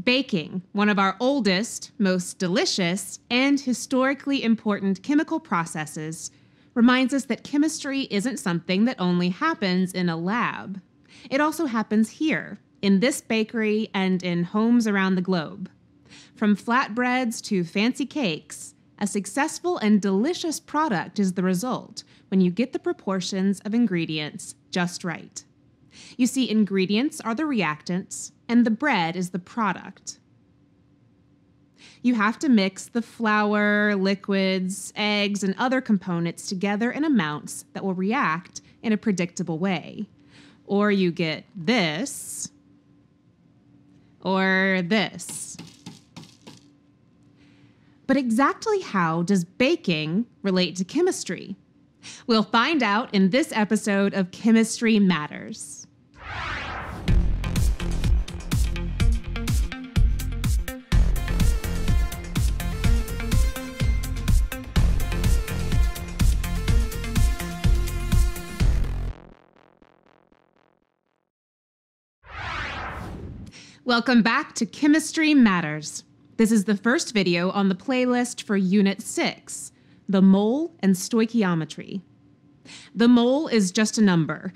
Baking, one of our oldest, most delicious, and historically important chemical processes, reminds us that chemistry isn't something that only happens in a lab. It also happens here, in this bakery, and in homes around the globe. From flatbreads to fancy cakes, a successful and delicious product is the result when you get the proportions of ingredients just right. You see, ingredients are the reactants, and the bread is the product. You have to mix the flour, liquids, eggs, and other components together in amounts that will react in a predictable way. Or you get this, or this. But exactly how does baking relate to chemistry? We'll find out in this episode of Chemistry Matters. Welcome back to Chemistry Matters. This is the first video on the playlist for Unit 6, the mole and stoichiometry. The mole is just a number,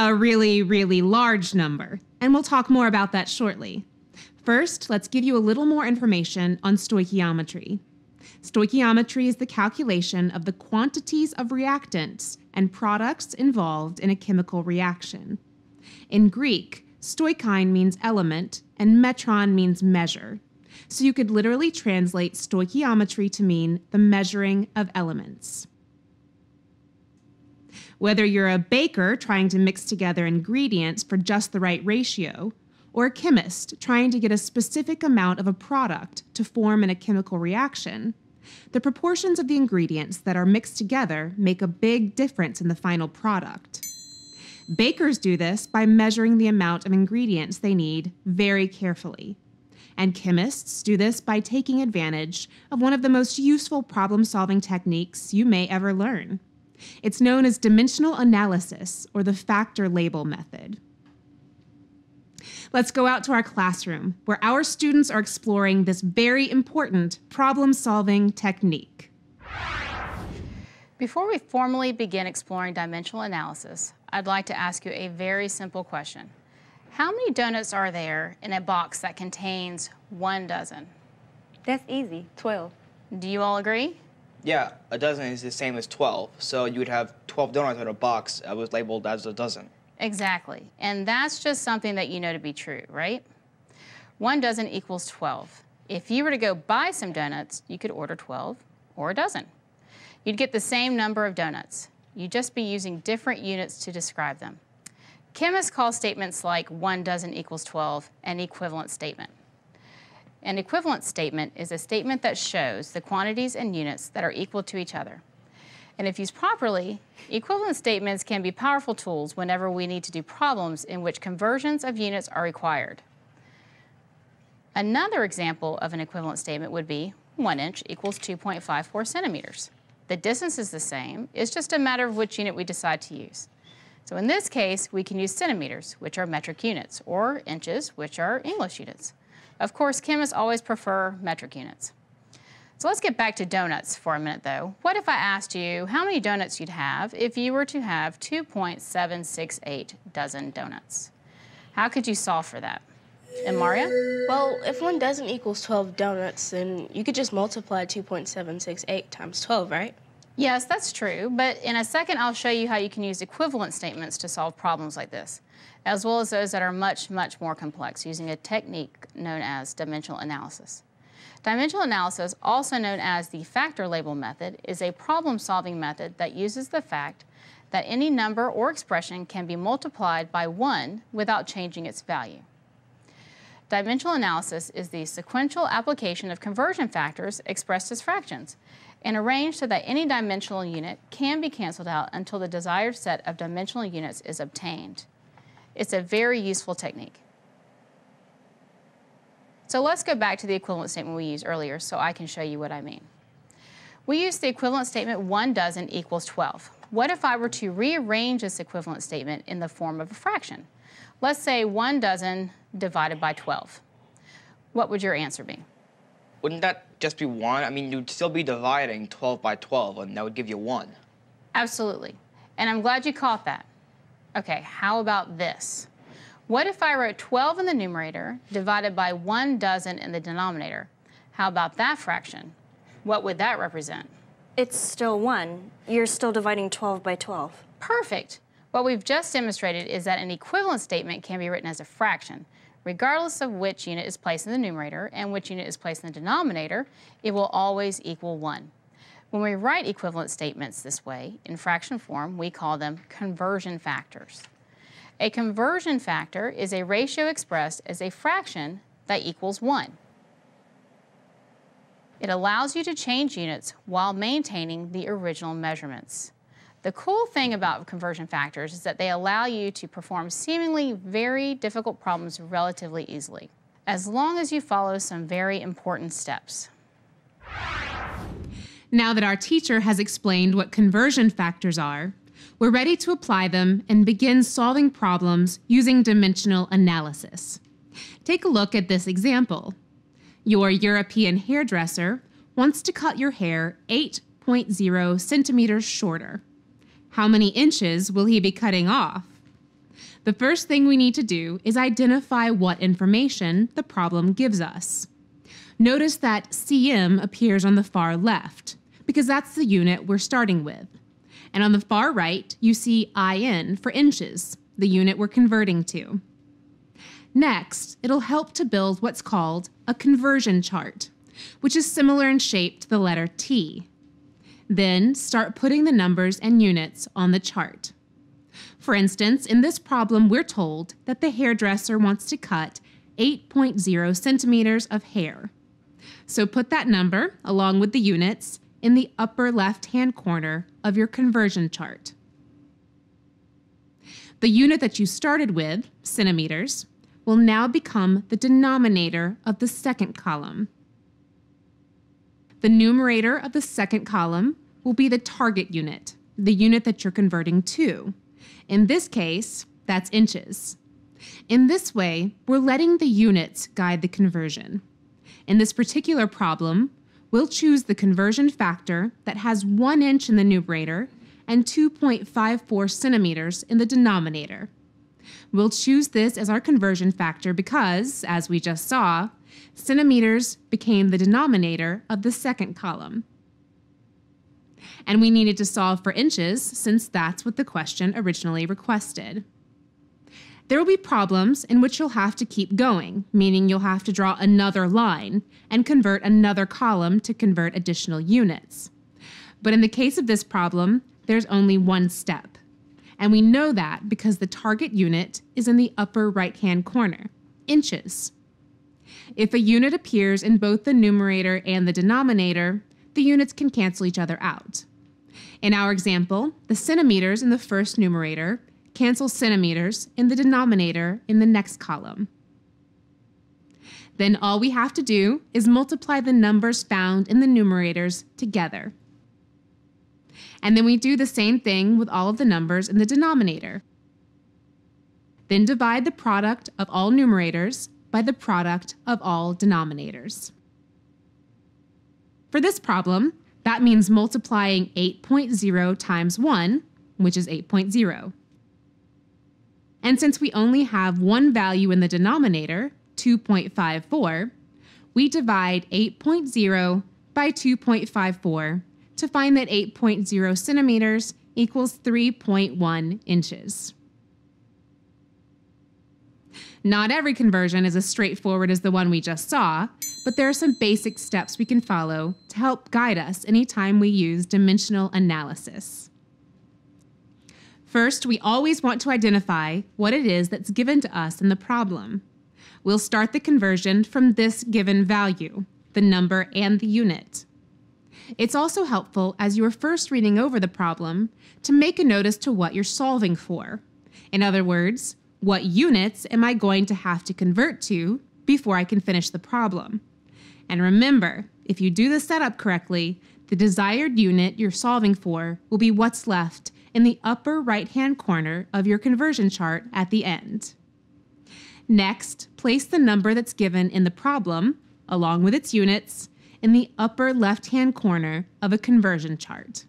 a really, really large number, and we'll talk more about that shortly. First, let's give you a little more information on stoichiometry. Stoichiometry is the calculation of the quantities of reactants and products involved in a chemical reaction. In Greek, stoicheion means element and metron means measure. So you could literally translate stoichiometry to mean the measuring of elements. Whether you're a baker trying to mix together ingredients for just the right ratio, or a chemist trying to get a specific amount of a product to form in a chemical reaction, the proportions of the ingredients that are mixed together make a big difference in the final product. Bakers do this by measuring the amount of ingredients they need very carefully. And chemists do this by taking advantage of one of the most useful problem solving techniques you may ever learn. It's known as dimensional analysis or the factor label method. Let's go out to our classroom where our students are exploring this very important problem solving technique. Before we formally begin exploring dimensional analysis, I'd like to ask you a very simple question. How many donuts are there in a box that contains one dozen? That's easy, 12. Do you all agree? Yeah, a dozen is the same as 12. So you would have 12 donuts in a box that was labeled as a dozen. Exactly. And that's just something that you know to be true, right? One dozen equals 12. If you were to go buy some donuts, you could order 12 or a dozen. You'd get the same number of donuts. You'd just be using different units to describe them. Chemists call statements like one dozen equals 12 an equivalent statement. An equivalent statement is a statement that shows the quantities and units that are equal to each other. And if used properly, equivalent statements can be powerful tools whenever we need to do problems in which conversions of units are required. Another example of an equivalent statement would be 1 inch equals 2.54 centimeters. The distance is the same, it's just a matter of which unit we decide to use. So in this case, we can use centimeters, which are metric units, or inches, which are English units. Of course, chemists always prefer metric units. So let's get back to donuts for a minute though. What if I asked you how many donuts you'd have if you were to have 2.768 dozen donuts? How could you solve for that? And Maria? Well, if one dozen equals 12 donuts, then you could just multiply 2.768 times 12, right? Yes, that's true, but in a second I'll show you how you can use equivalent statements to solve problems like this, as well as those that are much, much more complex using a technique known as dimensional analysis. Dimensional analysis, also known as the factor label method, is a problem-solving method that uses the fact that any number or expression can be multiplied by 1 without changing its value. Dimensional analysis is the sequential application of conversion factors expressed as fractions and arranged so that any dimensional unit can be canceled out until the desired set of dimensional units is obtained. It's a very useful technique. So let's go back to the equivalent statement we used earlier so I can show you what I mean. We use the equivalent statement 1 dozen equals 12. What if I were to rearrange this equivalent statement in the form of a fraction? Let's say 1 dozen divided by 12. what would your answer be? Wouldn't that just be 1? I mean, you'd still be dividing 12 by 12, and that would give you 1. Absolutely. And I'm glad you caught that. Okay, how about this? What if I wrote 12 in the numerator divided by 1 dozen in the denominator? How about that fraction? What would that represent? It's still 1. You're still dividing 12 by 12. Perfect. What we've just demonstrated is that an equivalent statement can be written as a fraction. Regardless of which unit is placed in the numerator and which unit is placed in the denominator, it will always equal 1. When we write equivalent statements this way, in fraction form, we call them conversion factors. A conversion factor is a ratio expressed as a fraction that equals 1. It allows you to change units while maintaining the original measurements. The cool thing about conversion factors is that they allow you to perform seemingly very difficult problems relatively easily, as long as you follow some very important steps. Now that our teacher has explained what conversion factors are, we're ready to apply them and begin solving problems using dimensional analysis. Take a look at this example. Your European hairdresser wants to cut your hair 8.0 centimeters shorter. How many inches will he be cutting off? The first thing we need to do is identify what information the problem gives us. Notice that cm appears on the far left, because that's the unit we're starting with. And on the far right, you see in for inches, the unit we're converting to. Next, it'll help to build what's called a conversion chart, which is similar in shape to the letter T. Then start putting the numbers and units on the chart. For instance, in this problem, we're told that the hairdresser wants to cut 8.0 centimeters of hair. So put that number, along with the units, in the upper left-hand corner of your conversion chart. The unit that you started with, centimeters, will now become the denominator of the second column. The numerator of the second column will be the target unit, the unit that you're converting to. In this case, that's inches. In this way, we're letting the units guide the conversion. In this particular problem, we'll choose the conversion factor that has 1 inch in the numerator and 2.54 centimeters in the denominator. We'll choose this as our conversion factor because, as we just saw, centimeters became the denominator of the second column. And we needed to solve for inches since that's what the question originally requested. There will be problems in which you'll have to keep going, meaning you'll have to draw another line and convert another column to convert additional units. But in the case of this problem, there's only one step. And we know that because the target unit is in the upper right-hand corner, inches. If a unit appears in both the numerator and the denominator, the units can cancel each other out. In our example, the centimeters in the first numerator cancel centimeters in the denominator in the next column. Then all we have to do is multiply the numbers found in the numerators together. And then we do the same thing with all of the numbers in the denominator. Then divide the product of all numerators by the product of all denominators. For this problem, that means multiplying 8.0 times 1, which is 8.0. And since we only have one value in the denominator, 2.54, we divide 8.0 by 2.54 to find that 8.0 centimeters equals 3.1 inches. Not every conversion is as straightforward as the one we just saw, but there are some basic steps we can follow to help guide us anytime we use dimensional analysis. First, we always want to identify what it is that's given to us in the problem. We'll start the conversion from this given value, the number and the unit. It's also helpful as you are first reading over the problem to make a notice to what you're solving for. In other words, what units am I going to have to convert to before I can finish the problem? And remember, if you do the setup correctly, the desired unit you're solving for will be what's left in the upper right-hand corner of your conversion chart at the end. Next, place the number that's given in the problem, along with its units, in the upper left-hand corner of a conversion chart.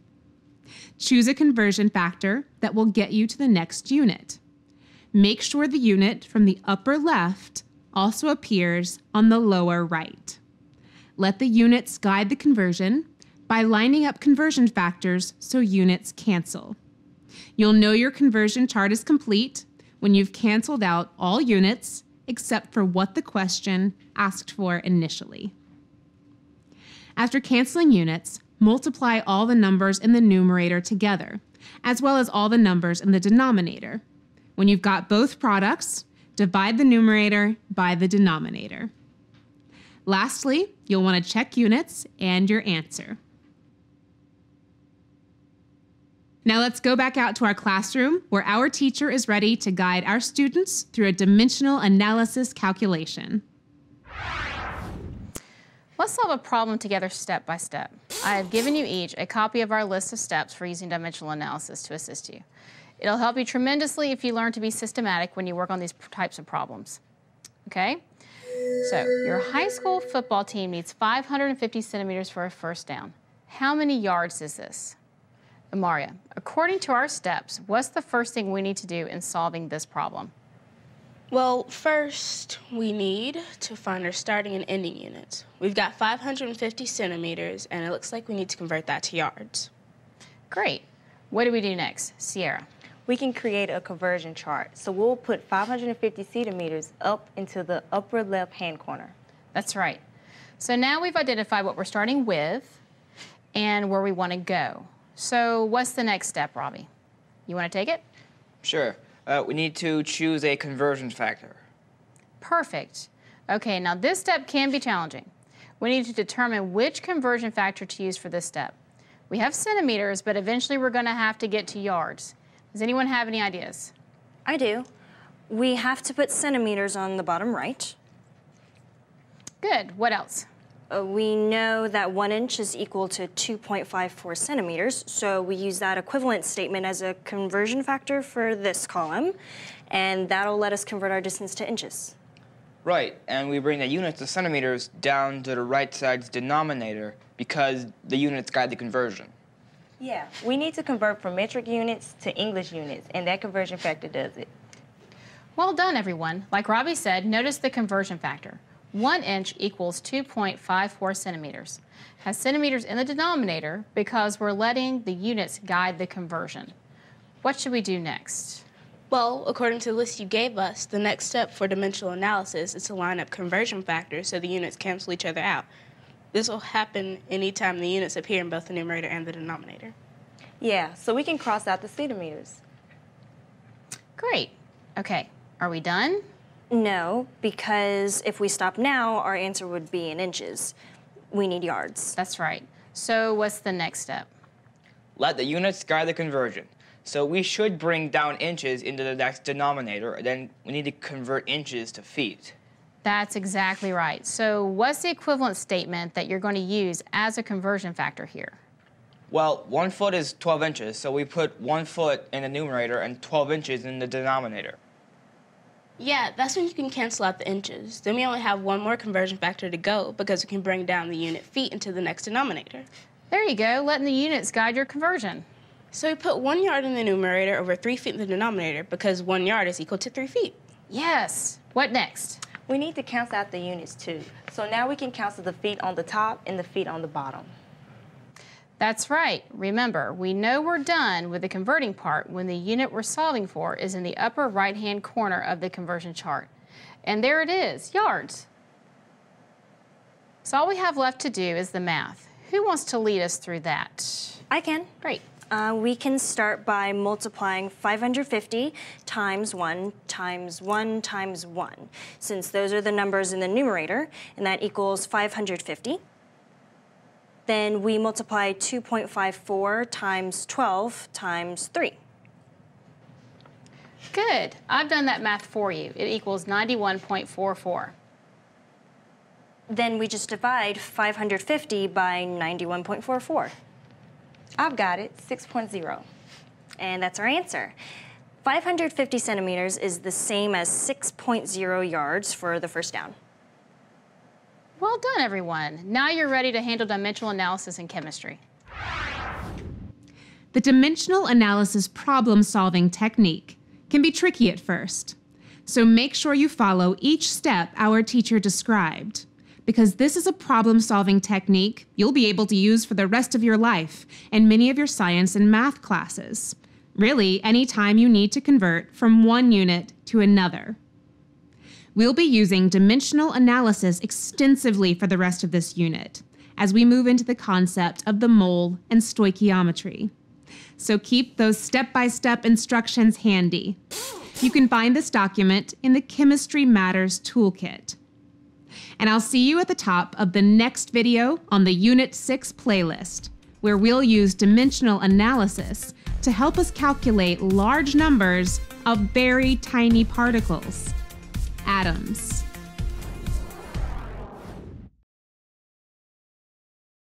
Choose a conversion factor that will get you to the next unit. Make sure the unit from the upper left also appears on the lower right. Let the units guide the conversion by lining up conversion factors so units cancel. You'll know your conversion chart is complete when you've canceled out all units except for what the question asked for initially. After canceling units, multiply all the numbers in the numerator together, as well as all the numbers in the denominator. When you've got both products, divide the numerator by the denominator. Lastly, you'll want to check units and your answer. Now let's go back out to our classroom where our teacher is ready to guide our students through a dimensional analysis calculation. Let's solve a problem together step by step. I have given you each a copy of our list of steps for using dimensional analysis to assist you. It'll help you tremendously if you learn to be systematic when you work on these types of problems. Okay? So, your high school football team needs 550 centimeters for a first down. How many yards is this? Amaria, according to our steps, what's the first thing we need to do in solving this problem? Well, first, we need to find our starting and ending units. We've got 550 centimeters, and it looks like we need to convert that to yards. Great. What do we do next? Sierra. We can create a conversion chart. So we'll put 550 centimeters up into the upper left-hand corner. That's right. So now we've identified what we're starting with and where we want to go. So what's the next step, Robbie? You want to take it? Sure. Uh, we need to choose a conversion factor. Perfect. Okay, now this step can be challenging. We need to determine which conversion factor to use for this step. We have centimeters, but eventually we're going to have to get to yards. Does anyone have any ideas? I do. We have to put centimeters on the bottom right. Good. What else? Uh, we know that one inch is equal to 2.54 centimeters, so we use that equivalent statement as a conversion factor for this column, and that'll let us convert our distance to inches. Right, and we bring the units of centimeters down to the right side's denominator because the units guide the conversion. Yeah, we need to convert from metric units to English units, and that conversion factor does it. Well done, everyone. Like Robbie said, notice the conversion factor. One inch equals 2.54 centimeters. Has centimeters in the denominator because we're letting the units guide the conversion. What should we do next? Well, according to the list you gave us, the next step for dimensional analysis is to line up conversion factors so the units cancel each other out. This will happen anytime the units appear in both the numerator and the denominator. Yeah, so we can cross out the centimeters. Great. Okay, are we done? No, because if we stop now, our answer would be in inches. We need yards. That's right. So what's the next step? Let the units guide the conversion. So we should bring down inches into the next denominator, then we need to convert inches to feet. That's exactly right. So what's the equivalent statement that you're going to use as a conversion factor here? Well, one foot is 12 inches, so we put one foot in the numerator and 12 inches in the denominator. Yeah, that's when you can cancel out the inches. Then we only have one more conversion factor to go because we can bring down the unit feet into the next denominator. There you go, letting the units guide your conversion. So we put one yard in the numerator over three feet in the denominator because one yard is equal to three feet. Yes. What next? We need to cancel out the units too. So now we can cancel the feet on the top and the feet on the bottom. That's right. Remember, we know we're done with the converting part when the unit we're solving for is in the upper right-hand corner of the conversion chart. And there it is, yards. So all we have left to do is the math. Who wants to lead us through that? I can. Great. Uh, we can start by multiplying 550 times 1 times 1 times 1, since those are the numbers in the numerator, and that equals 550. Then we multiply 2.54 times 12 times 3. Good. I've done that math for you. It equals 91.44. Then we just divide 550 by 91.44. I've got it, 6.0. And that's our answer. 550 centimeters is the same as 6.0 yards for the first down. Well done, everyone. Now you're ready to handle dimensional analysis in chemistry. The dimensional analysis problem solving technique can be tricky at first. So make sure you follow each step our teacher described, because this is a problem solving technique you'll be able to use for the rest of your life and many of your science and math classes. Really, any time you need to convert from one unit to another. We'll be using dimensional analysis extensively for the rest of this unit as we move into the concept of the mole and stoichiometry. So keep those step by step instructions handy. You can find this document in the Chemistry Matters Toolkit. And I'll see you at the top of the next video on the Unit 6 playlist, where we'll use dimensional analysis to help us calculate large numbers of very tiny particles atoms.